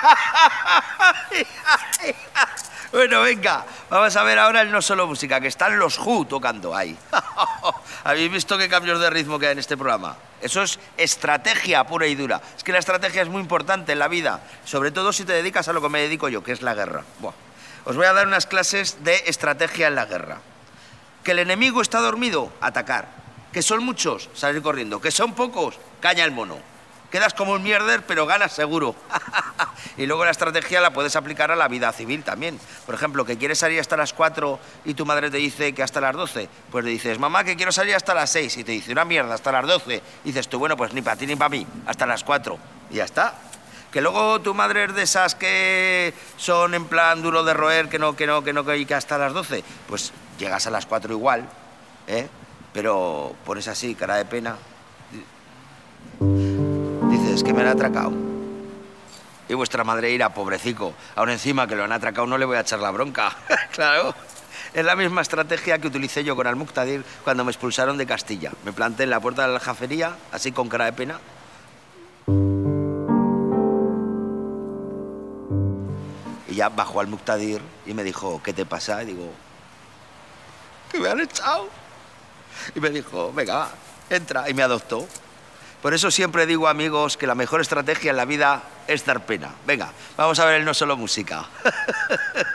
Bueno, venga, vamos a ver ahora el no solo música, que están los Who tocando ahí. ¿Habéis visto qué cambios de ritmo que hay en este programa? Eso es estrategia pura y dura. Es que la estrategia es muy importante en la vida, sobre todo si te dedicas a lo que me dedico yo, que es la guerra. Os voy a dar unas clases de estrategia en la guerra. Que el enemigo está dormido, atacar. Que son muchos, salir corriendo. Que son pocos, caña el mono. Quedas como un mierder, pero ganas seguro. y luego la estrategia la puedes aplicar a la vida civil también. Por ejemplo, que quieres salir hasta las 4 y tu madre te dice que hasta las 12. Pues le dices, mamá, que quiero salir hasta las 6. Y te dice, una mierda, hasta las 12. Y dices tú, bueno, pues ni para ti ni para mí, hasta las 4. Y ya está. Que luego tu madre es de esas que son en plan duro de roer, que no, que no, que no, que que hasta las 12. Pues llegas a las 4 igual, ¿eh? Pero pones así, cara de pena. Dices que me han atracado. Y vuestra madre irá, pobrecico. Aún encima que lo han atracado no le voy a echar la bronca. claro. Es la misma estrategia que utilicé yo con Al-Muqtadir cuando me expulsaron de Castilla. Me planté en la puerta de la aljafería, así con cara de pena. Y ya bajó Al-Muqtadir y me dijo, ¿qué te pasa? Y digo, que me han echado. Y me dijo, venga, entra. Y me adoptó. Por eso siempre digo, amigos, que la mejor estrategia en la vida es dar pena. Venga, vamos a ver el no solo música.